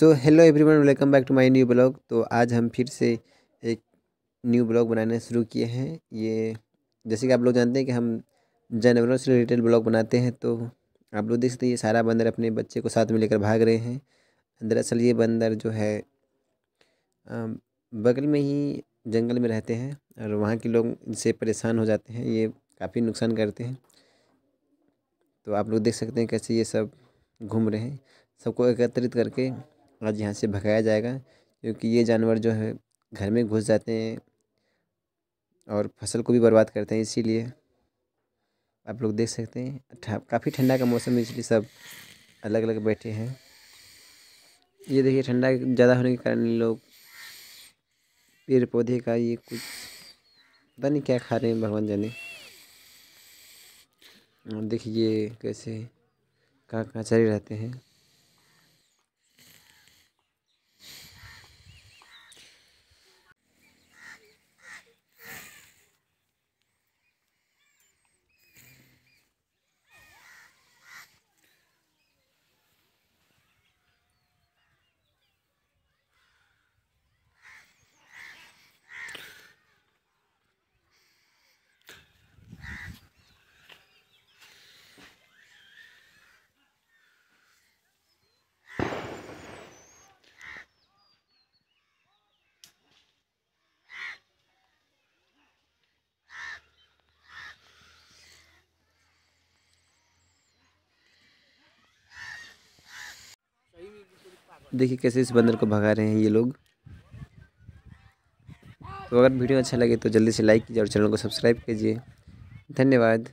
So hello everyone welcome back to my new blog तो आज हम फिर से एक न्यू ब्लॉग बनाना शुरू किए हैं। ये, जैसे कि आप लोग जानते हैं कि हम जानवरों से रिलेटेड ब्लॉग बनाते हैं तो आप लोग देख सकते हैं ये सारा बंदर अपने बच्चे को साथ में लेकर भाग रहे हैं। दरअसल ये बंदर जो है बगल में ही जंगल में रहते हैं और वहाँ के लोग इनसे परेशान हो जाते हैं, ये काफ़ी नुकसान करते हैं। तो आप लोग देख सकते हैं कैसे ये सब घूम रहे हैं। सबको एकत्रित करके आज यहाँ से भगाया जाएगा, क्योंकि ये जानवर जो है घर में घुस जाते हैं और फ़सल को भी बर्बाद करते हैं इसीलिए। आप लोग देख सकते हैं काफ़ी ठंडा का मौसम है, इसलिए सब अलग अलग बैठे हैं। ये देखिए, ठंडा ज़्यादा होने के कारण लोग पेड़ पौधे का ये कुछ पता नहीं क्या खा रहे हैं भगवान जाने। देखिए कैसे कहाँ कहाँ चले रहते हैं। देखिए कैसे इस बंदर को भगा रहे हैं ये लोग। तो अगर वीडियो अच्छा लगे तो जल्दी से लाइक कीजिए और चैनल को सब्सक्राइब कीजिए। धन्यवाद।